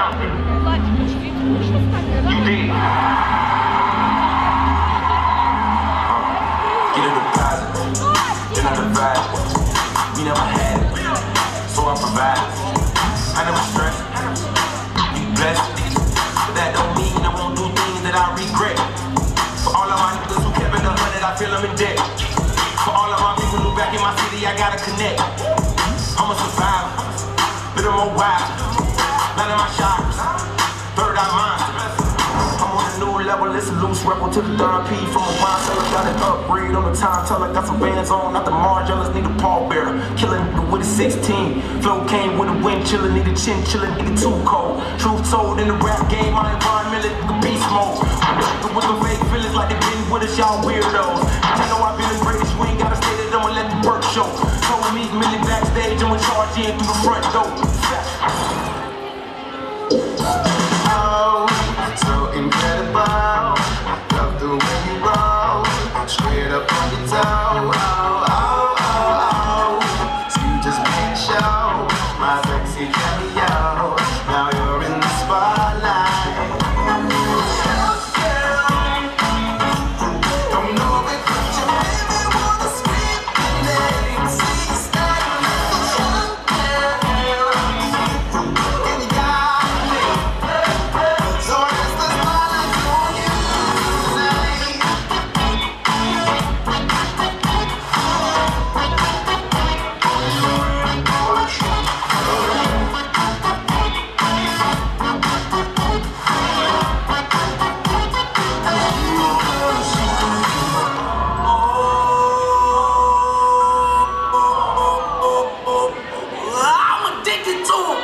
Shit. Get a deposit, then I divide. We never had it, so I provide. I never stress, be blessed. But that don't mean I won't do things that I regret. For all of my niggas who kept it a hundred, I feel them in debt. For all of my people who back in my city, I gotta connect. I'm a survivor, but I'm a wild. None of my chakras, third eye monster. I'm on a new level, it's a loose rebel to the Don P from a wine cellar. Got an upgrade on the time teller, got some bands on, not the Margellus, need a pallbearer. Killing with a 16. Flow came with a wind chiller, need a chin chiller, nigga too cold. Truth told in the rap game, I ain't Von Miller, nigga beast mode. With the fake feelings like they been with us, y'all weirdos. You know I've been the greatest, you ain't gotta stay there, I'ma let the work show. Told me Millie backstage, I'ma charge in through the front door. Now addicted to him.